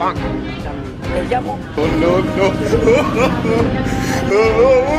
Me llamo. Oh, no, no. Oh,